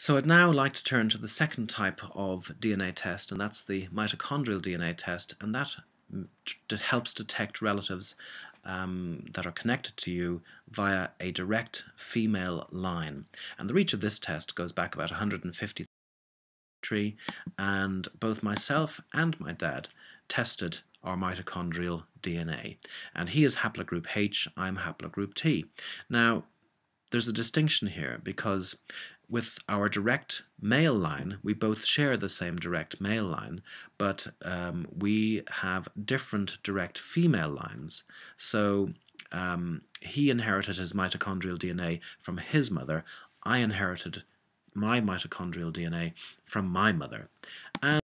So I'd now like to turn to the second type of DNA test, and that's the mitochondrial DNA test, and that helps detect relatives um, that are connected to you via a direct female line. And the reach of this test goes back about 150 tree, and both myself and my dad tested our mitochondrial DNA. And he is haplogroup H, I'm haplogroup T. Now, there's a distinction here because with our direct male line, we both share the same direct male line, but um, we have different direct female lines. So um, he inherited his mitochondrial DNA from his mother. I inherited my mitochondrial DNA from my mother. And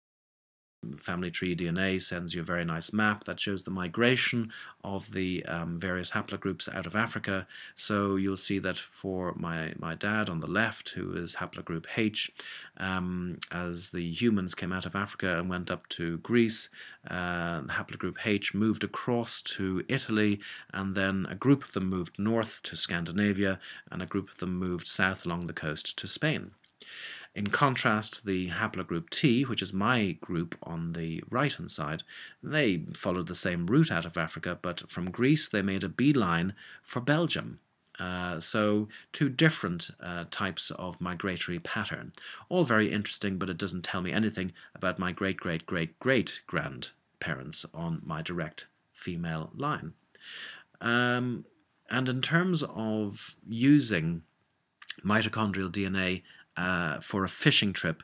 Family Tree DNA sends you a very nice map that shows the migration of the um, various haplogroups out of Africa. So you'll see that for my, my dad on the left, who is haplogroup H, um, as the humans came out of Africa and went up to Greece, uh, haplogroup H moved across to Italy, and then a group of them moved north to Scandinavia, and a group of them moved south along the coast to Spain. In contrast, the haplogroup T, which is my group on the right hand side, they followed the same route out of Africa, but from Greece they made a beeline for Belgium. Uh, so, two different uh, types of migratory pattern. All very interesting, but it doesn't tell me anything about my great great great great grandparents on my direct female line. Um, and in terms of using mitochondrial DNA uh, for a fishing trip,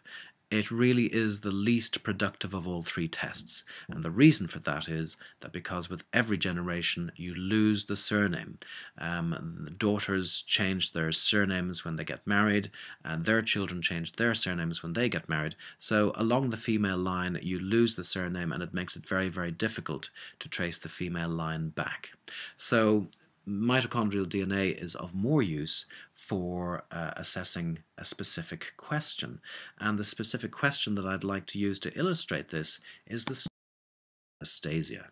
it really is the least productive of all three tests. And the reason for that is that because with every generation you lose the surname. Um, daughters change their surnames when they get married, and their children change their surnames when they get married. So along the female line you lose the surname and it makes it very, very difficult to trace the female line back. So mitochondrial DNA is of more use for uh, assessing a specific question. And the specific question that I'd like to use to illustrate this is the Anastasia.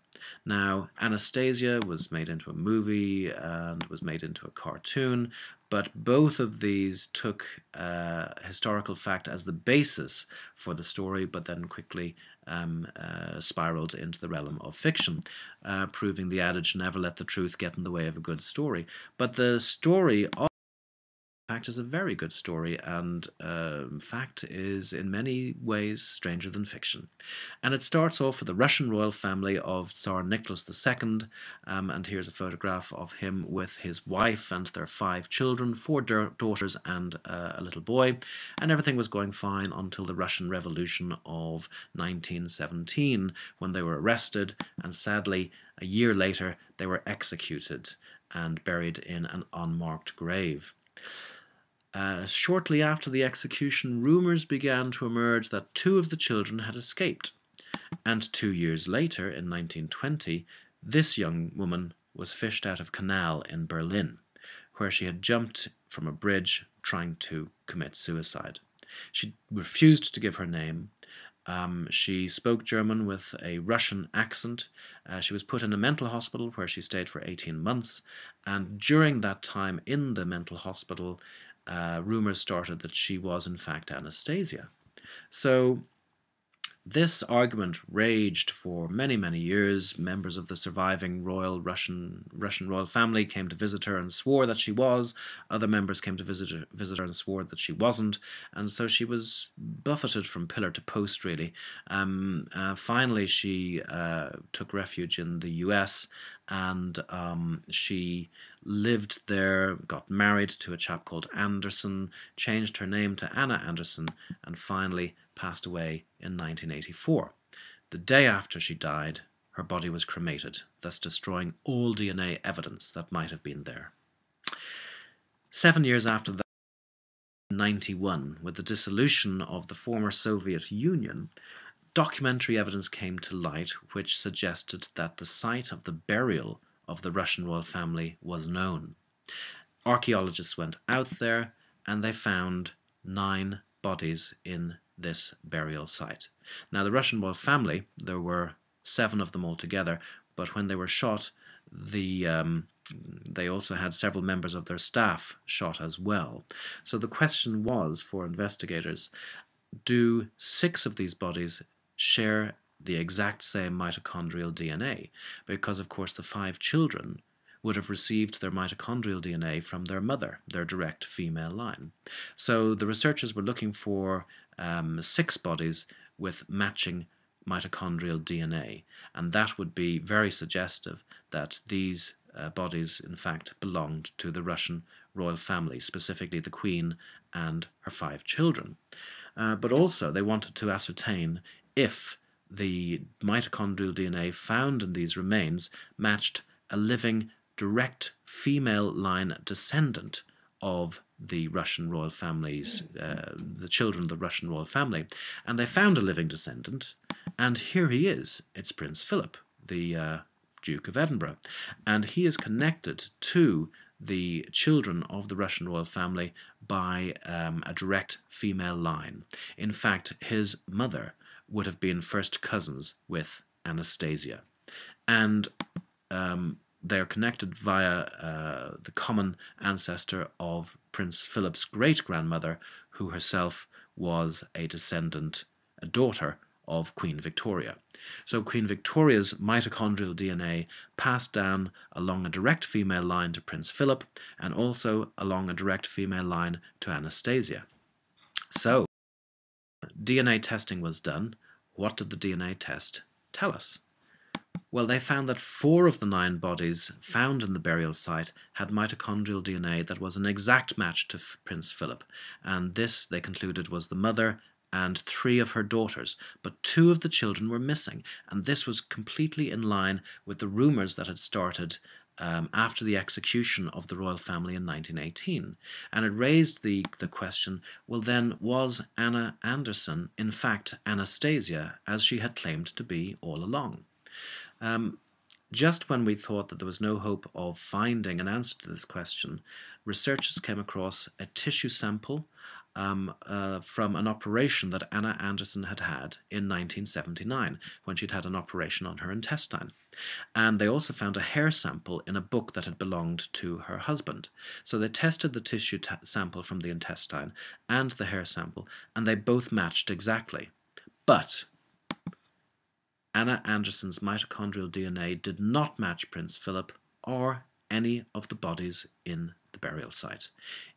Now, Anastasia was made into a movie and was made into a cartoon, but both of these took uh, historical fact as the basis for the story, but then quickly um, uh, spiraled into the realm of fiction, uh, proving the adage never let the truth get in the way of a good story. But the story of fact is a very good story, and uh, fact is in many ways stranger than fiction. And it starts off with the Russian royal family of Tsar Nicholas II, um, and here's a photograph of him with his wife and their five children, four daughters and uh, a little boy, and everything was going fine until the Russian Revolution of 1917, when they were arrested, and sadly, a year later, they were executed and buried in an unmarked grave. Uh, shortly after the execution, rumours began to emerge that two of the children had escaped. And two years later, in 1920, this young woman was fished out of canal in Berlin, where she had jumped from a bridge trying to commit suicide. She refused to give her name. Um, she spoke German with a Russian accent. Uh, she was put in a mental hospital where she stayed for 18 months. And during that time in the mental hospital, uh, rumors started that she was in fact Anastasia. So this argument raged for many, many years. Members of the surviving royal Russian Russian royal family came to visit her and swore that she was. Other members came to visit her, visit her and swore that she wasn't. And so she was buffeted from pillar to post, really. Um, uh, finally, she uh, took refuge in the U.S. and um, she lived there, got married to a chap called Anderson, changed her name to Anna Anderson, and finally passed away in 1984. The day after she died, her body was cremated, thus destroying all DNA evidence that might have been there. Seven years after that, 91, with the dissolution of the former Soviet Union, documentary evidence came to light which suggested that the site of the burial of the Russian royal family was known. Archaeologists went out there and they found nine bodies in this burial site. Now, the Russian royal family, there were seven of them altogether, but when they were shot, the um, they also had several members of their staff shot as well. So the question was for investigators do six of these bodies share the exact same mitochondrial DNA? Because, of course, the five children would have received their mitochondrial DNA from their mother, their direct female line. So the researchers were looking for um, six bodies with matching mitochondrial DNA, and that would be very suggestive that these uh, bodies, in fact, belonged to the Russian royal family, specifically the Queen and her five children. Uh, but also, they wanted to ascertain if the mitochondrial DNA found in these remains matched a living direct female line descendant of the Russian royal families, uh, the children of the Russian royal family. And they found a living descendant, and here he is. It's Prince Philip, the uh, Duke of Edinburgh. And he is connected to the children of the Russian royal family by um, a direct female line. In fact, his mother would have been first cousins with Anastasia. And um, they are connected via uh, the common ancestor of Prince Philip's great grandmother, who herself was a descendant, a daughter of Queen Victoria. So Queen Victoria's mitochondrial DNA passed down along a direct female line to Prince Philip and also along a direct female line to Anastasia. So DNA testing was done. What did the DNA test tell us? Well, they found that four of the nine bodies found in the burial site had mitochondrial DNA that was an exact match to Prince Philip, and this, they concluded, was the mother and three of her daughters, but two of the children were missing, and this was completely in line with the rumours that had started um, after the execution of the royal family in 1918. And it raised the, the question well, then, was Anna Anderson in fact Anastasia, as she had claimed to be all along? Um, just when we thought that there was no hope of finding an answer to this question, researchers came across a tissue sample um, uh, from an operation that Anna Anderson had had in 1979 when she'd had an operation on her intestine. And they also found a hair sample in a book that had belonged to her husband. So they tested the tissue t- sample from the intestine and the hair sample, and they both matched exactly. But Anna Anderson's mitochondrial DNA did not match Prince Philip or any of the bodies in the burial site,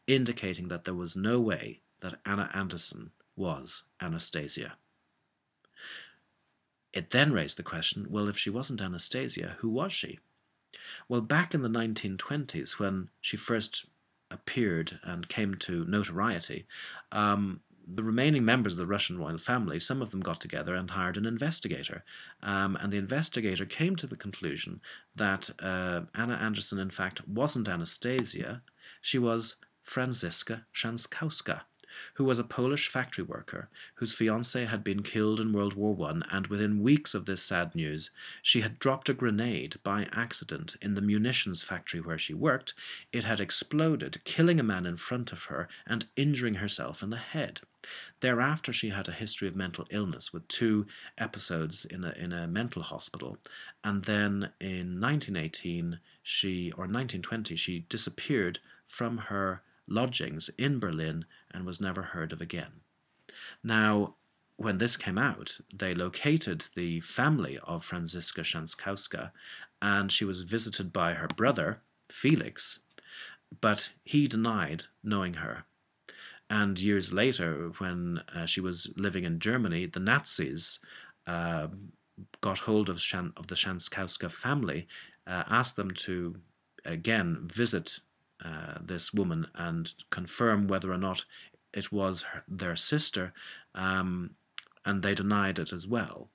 indicating that there was no way that Anna Anderson was Anastasia. It then raised the question well, if she wasn't Anastasia, who was she? Well, back in the 1920s, when she first appeared and came to notoriety, um, the remaining members of the Russian royal family, some of them got together and hired an investigator. Um, and the investigator came to the conclusion that uh, Anna Anderson, in fact, wasn't Anastasia, she was Franziska Schanzkowska who was a Polish factory worker whose fiance had been killed in World War I, and within weeks of this sad news, she had dropped a grenade by accident in the munitions factory where she worked. It had exploded, killing a man in front of her and injuring herself in the head. Thereafter, she had a history of mental illness with two episodes in a, in a mental hospital. And then in 1918, she, or 1920, she disappeared from her lodgings in Berlin and was never heard of again. Now, when this came out, they located the family of Franziska Schanzkowska, and she was visited by her brother, Felix, but he denied knowing her. And years later, when uh, she was living in Germany, the Nazis uh, got hold of, Shan- of the Schanzkowska family, uh, asked them to again visit uh, this woman and confirm whether or not it was her, their sister, um, and they denied it as well.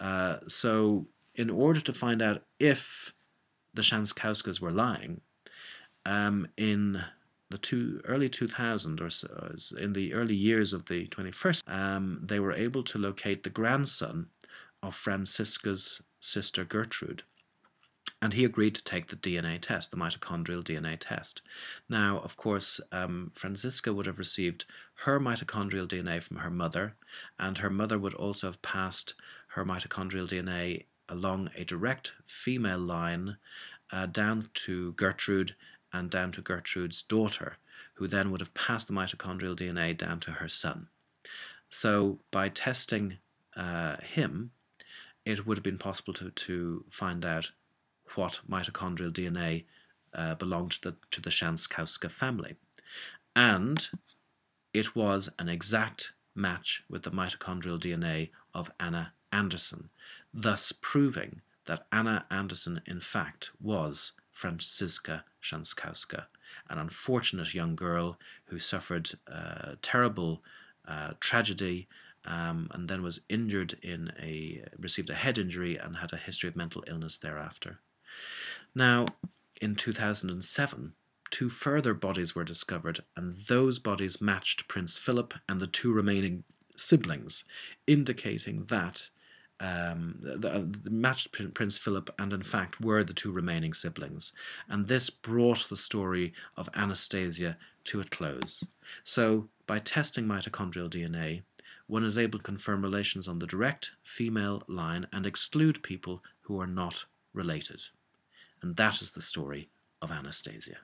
Uh, so, in order to find out if the Shanskauskas were lying, um, in the two, early 2000 or so, in the early years of the 21st, um, they were able to locate the grandson of Franziska's sister Gertrude and he agreed to take the DNA test, the mitochondrial DNA test. Now, of course, um, Franziska would have received her mitochondrial DNA from her mother, and her mother would also have passed her mitochondrial DNA along a direct female line uh, down to Gertrude and down to Gertrude's daughter, who then would have passed the mitochondrial DNA down to her son. So by testing uh, him, it would have been possible to, to find out what mitochondrial DNA uh, belonged to the, to the Schanzkowska family. And it was an exact match with the mitochondrial DNA of Anna Anderson, thus proving that Anna Anderson, in fact, was Franziska Schanzkowska, an unfortunate young girl who suffered uh, terrible uh, tragedy um, and then was injured in a received a head injury and had a history of mental illness thereafter. Now, in 2007, two further bodies were discovered, and those bodies matched Prince Philip and the two remaining siblings, indicating that um, the, uh, the matched Prince Philip and, in fact, were the two remaining siblings. And this brought the story of Anastasia to a close. So, by testing mitochondrial DNA, one is able to confirm relations on the direct female line and exclude people who are not related. And that is the story of Anastasia.